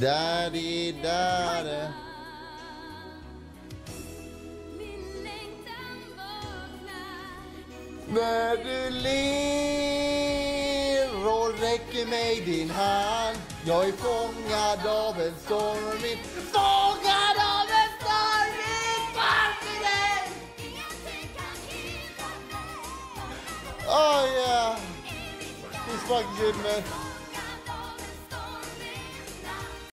Daddy, daddy. När du ler och räcker mig din hand Jag är fångad av en stormvind Fångad av en stormvind ah, Farfiden! Oh yeah! He's fucking good man.